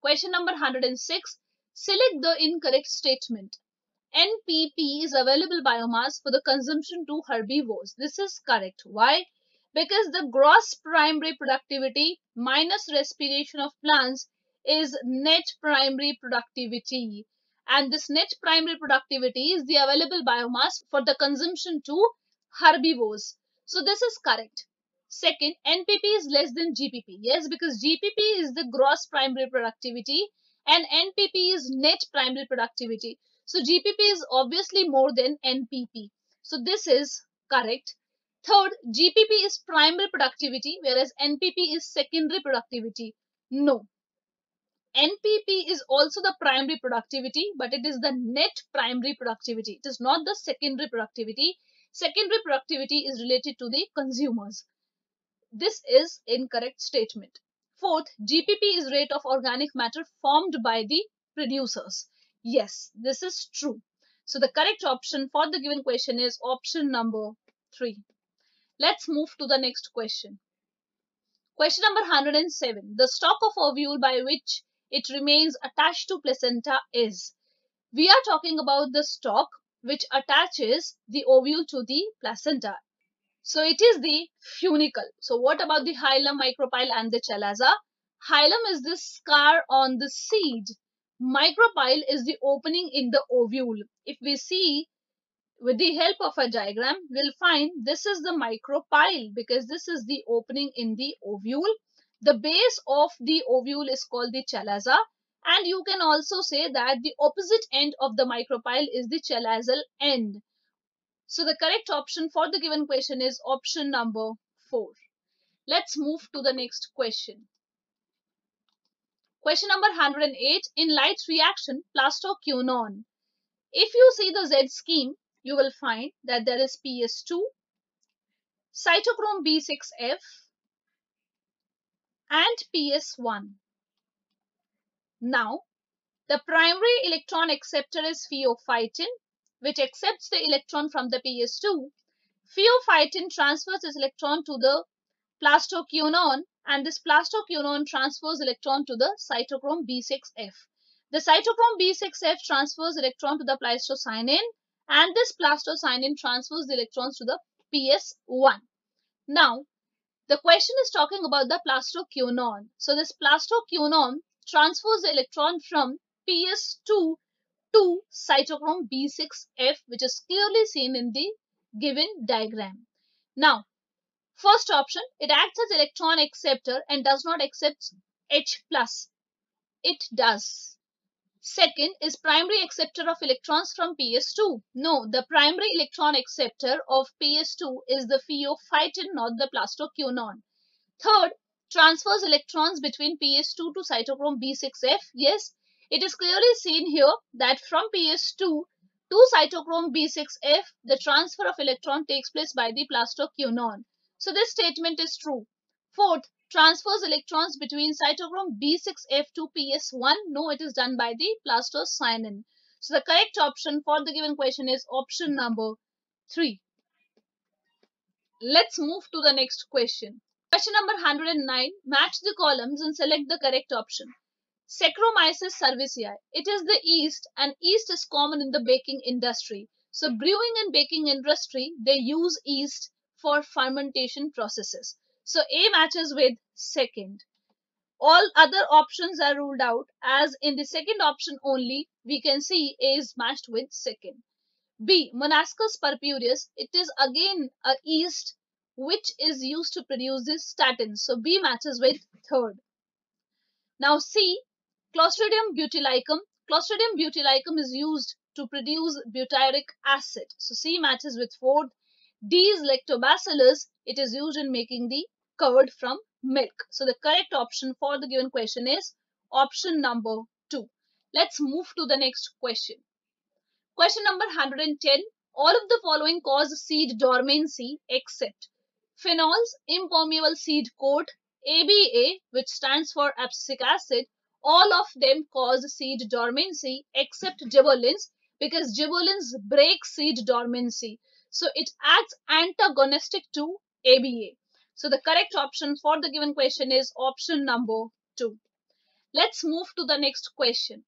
Question number 106. Select the incorrect statement. NPP is available biomass for the consumption to herbivores. This is correct. Why? Because the gross primary productivity minus respiration of plants is net primary productivity. And this net primary productivity is the available biomass for the consumption to herbivores. So this is correct. Second, NPP is less than GPP. Yes, because GPP is the gross primary productivity and NPP is net primary productivity. So GPP is obviously more than NPP. So this is correct. Third, GPP is primary productivity whereas NPP is secondary productivity. No. NPP is also the primary productivity but it is the net primary productivity. It is not the secondary productivity. Secondary productivity is related to the consumers. This is incorrect statement. Fourth, GPP is rate of organic matter formed by the producers. Yes, this is true. So the correct option for the given question is option number 3. Let's move to the next question. Question number 107. The stalk of ovule by which it remains attached to placenta is. We are talking about the stalk which attaches the ovule to the placenta so it is the funicle. So what about the hilum, micropyle and the chalaza? Hilum is the scar on the seed. Micropyle is the opening in the ovule. If we see with the help of a diagram, we'll find this is the micropyle because this is the opening in the ovule. The base of the ovule is called the chalaza and you can also say that the opposite end of the micropyle is the chalazal end. So the correct option for the given question is option number 4. Let's move to the next question. Question number 108. In light reaction, plastoquinone. If you see the Z scheme, you will find that there is PS2, cytochrome B6F and PS1. Now, the primary electron acceptor is pheophytin which accepts the electron from the PS2, pheophytin transfers its electron to the plastoquinone and this plastoquinone transfers electron to the cytochrome B6F. The cytochrome B6F transfers electron to the plastocyanin and this plastocyanin transfers the electrons to the PS1. Now, the question is talking about the plastoquinone. So, this plastoquinone transfers the electron from PS2 to cytochrome B6F which is clearly seen in the given diagram. Now, first option, it acts as electron acceptor and does not accept H+. It does. Second is primary acceptor of electrons from PS2. No, the primary electron acceptor of PS2 is the pheophytin, not the plastoquinone. Third, transfers electrons between PS2 to cytochrome B6F. Yes, it is clearly seen here that from PS2 to cytochrome B6F, the transfer of electron takes place by the plastoquinone. So this statement is true. Fourth, transfers electrons between cytochrome B6F to PS1. No, it is done by the plastocyanin. So the correct option for the given question is option number 3. Let's move to the next question. Question number 109. Match the columns and select the correct option. Saccharomyces cerevisiae. It is the yeast and yeast is common in the baking industry. So brewing and baking industry, they use yeast for fermentation processes. So A matches with second. All other options are ruled out as in the second option only we can see A is matched with second. B. Monascus purpureus. It is again a yeast which is used to produce this statin. So B matches with third. Now C. Clostridium butylicum. Clostridium butylicum is used to produce butyric acid. So C matches with fourth. D is lactobacillus. It is used in making the curd from milk. So the correct option for the given question is option number 2. Let's move to the next question. Question number 110. All of the following cause seed dormancy except phenols, impermeable seed coat, ABA which stands for abscisic acid all of them cause seed dormancy except gibberellins because gibberellins break seed dormancy. So it acts antagonistic to ABA. So the correct option for the given question is option number 2. Let's move to the next question.